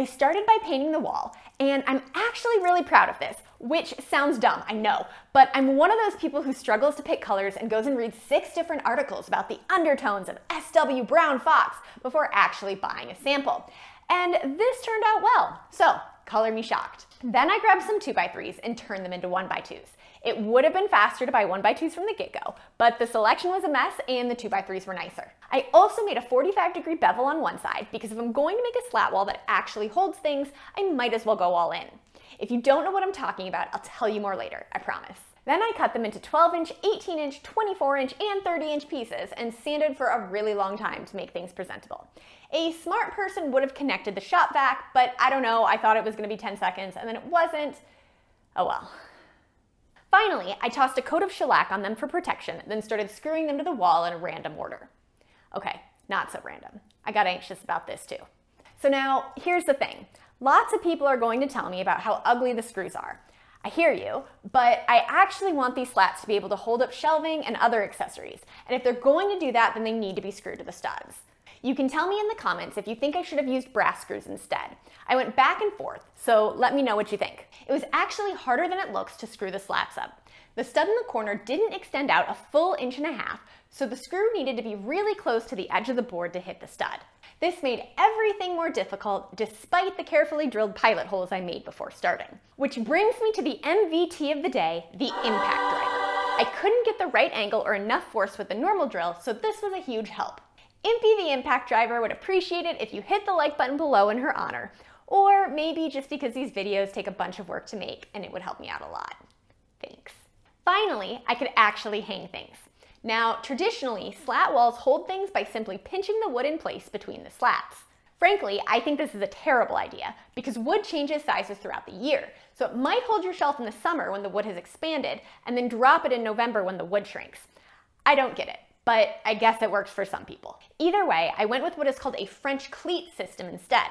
I started by painting the wall, and I'm actually really proud of this, which sounds dumb, I know, but I'm one of those people who struggles to pick colors and goes and reads six different articles about the undertones of SW Brown Fox before actually buying a sample. And this turned out well, so color me shocked. Then I grabbed some 2x3s and turned them into 1x2s. It would have been faster to buy 1x2s from the get-go, but the selection was a mess and the 2x3s were nicer. I also made a 45 degree bevel on one side because if I'm going to make a slat wall that actually holds things, I might as well go all in. If you don't know what I'm talking about, I'll tell you more later, I promise. Then I cut them into 12 inch, 18 inch, 24 inch, and 30 inch pieces and sanded for a really long time to make things presentable. A smart person would have connected the shop vac, but I don't know, I thought it was gonna be 10 seconds and then it wasn't. Oh well. Finally, I tossed a coat of shellac on them for protection, then started screwing them to the wall in a random order. Okay, not so random. I got anxious about this too. So now, here's the thing. Lots of people are going to tell me about how ugly the screws are. I hear you, but I actually want these slats to be able to hold up shelving and other accessories. And if they're going to do that, then they need to be screwed to the studs. You can tell me in the comments if you think I should have used brass screws instead. I went back and forth, so let me know what you think. It was actually harder than it looks to screw the slats up. The stud in the corner didn't extend out a full inch and a half, so the screw needed to be really close to the edge of the board to hit the stud. This made everything more difficult despite the carefully drilled pilot holes I made before starting. Which brings me to the MVT of the day, the impact driver. I couldn't get the right angle or enough force with the normal drill, so this was a huge help. Impy the Impact Driver would appreciate it if you hit the like button below in her honor, or maybe just because these videos take a bunch of work to make and it would help me out a lot. Thanks. Finally, I could actually hang things. Now, traditionally, slat walls hold things by simply pinching the wood in place between the slats. Frankly, I think this is a terrible idea because wood changes sizes throughout the year, so it might hold your shelf in the summer when the wood has expanded and then drop it in November when the wood shrinks. I don't get it but I guess it works for some people. Either way, I went with what is called a French cleat system instead.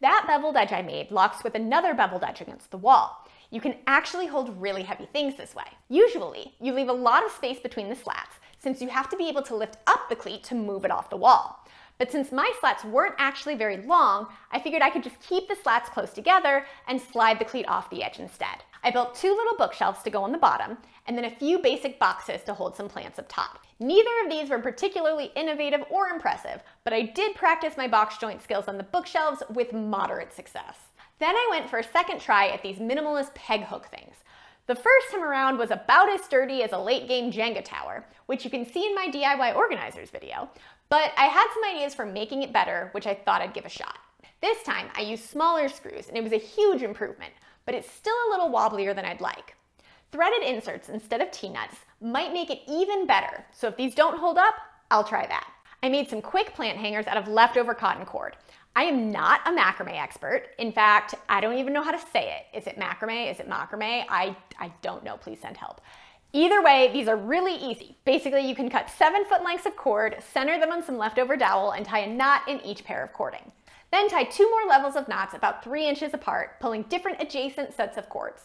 That beveled edge I made locks with another beveled edge against the wall. You can actually hold really heavy things this way. Usually, you leave a lot of space between the slats since you have to be able to lift up the cleat to move it off the wall. But since my slats weren't actually very long, I figured I could just keep the slats close together and slide the cleat off the edge instead. I built two little bookshelves to go on the bottom, and then a few basic boxes to hold some plants up top. Neither of these were particularly innovative or impressive, but I did practice my box joint skills on the bookshelves with moderate success. Then I went for a second try at these minimalist peg hook things. The first time around was about as sturdy as a late game Jenga tower, which you can see in my DIY organizers video, but I had some ideas for making it better, which I thought I'd give a shot. This time I used smaller screws and it was a huge improvement, but it's still a little wobblier than I'd like. Threaded inserts instead of T-nuts might make it even better, so if these don't hold up, I'll try that. I made some quick plant hangers out of leftover cotton cord. I am not a macrame expert. In fact, I don't even know how to say it. Is it macrame? Is it macrame? I, I don't know. Please send help. Either way, these are really easy. Basically, you can cut seven foot lengths of cord, center them on some leftover dowel, and tie a knot in each pair of cording. Then tie two more levels of knots about three inches apart, pulling different adjacent sets of cords.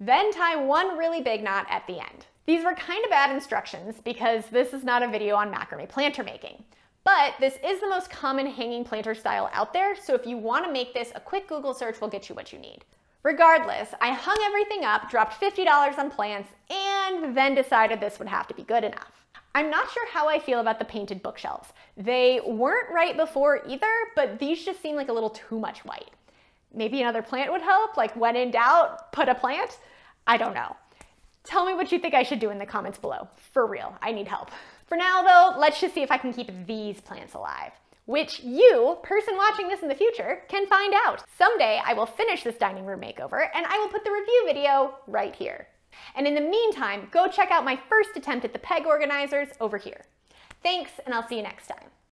Then tie one really big knot at the end. These were kind of bad instructions because this is not a video on macrame planter making. But this is the most common hanging planter style out there, so if you want to make this, a quick Google search will get you what you need. Regardless, I hung everything up, dropped $50 on plants, and then decided this would have to be good enough. I'm not sure how I feel about the painted bookshelves. They weren't right before either, but these just seem like a little too much white. Maybe another plant would help, like when in doubt, put a plant? I don't know. Tell me what you think I should do in the comments below. For real, I need help. For now though, let's just see if I can keep these plants alive which you, person watching this in the future, can find out. Someday I will finish this dining room makeover and I will put the review video right here. And in the meantime, go check out my first attempt at the peg organizers over here. Thanks, and I'll see you next time.